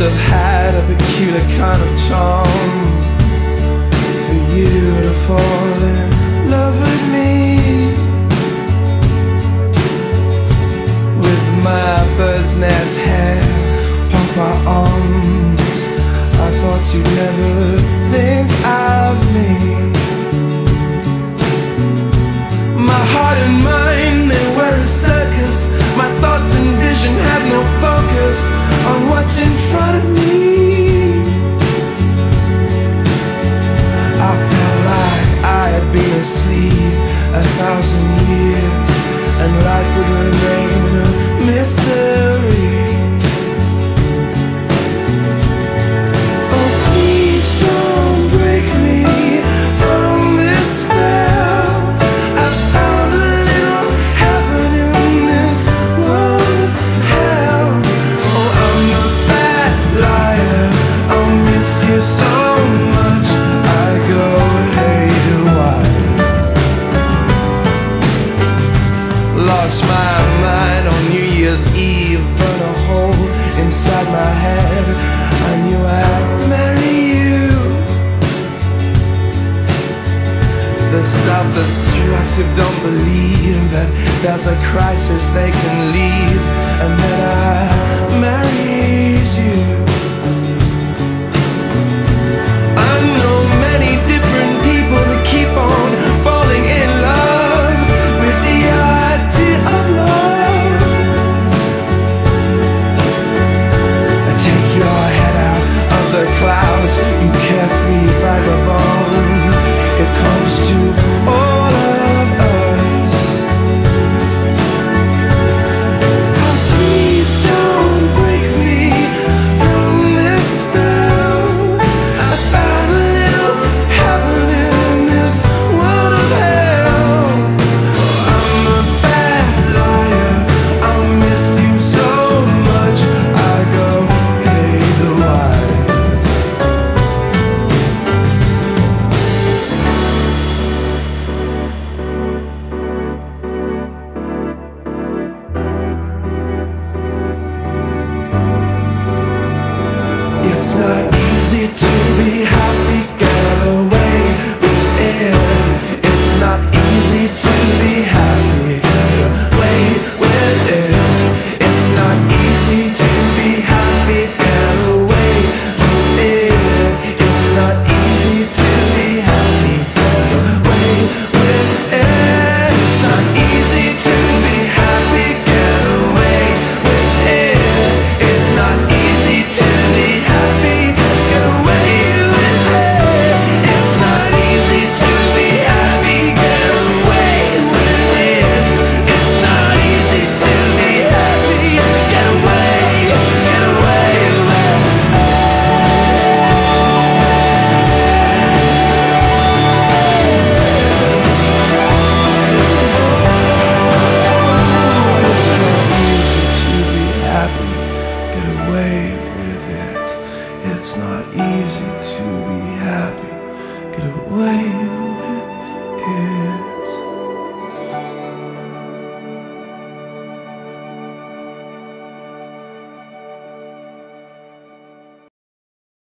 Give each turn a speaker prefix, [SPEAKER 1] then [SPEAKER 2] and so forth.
[SPEAKER 1] need a peculiar kind of charm for you to fall in love with me. With my bird's nest hair, papa arms. I thought you'd never think of me. Thousand years, and life would remain a mystery. Oh, Lost my mind on New Year's Eve, burn a hole inside my head. I knew I'd marry you. The self-destructive don't believe that there's a crisis they can leave, and that I marry It's not easy to be happy. it's not easy to be happy. Get away with it.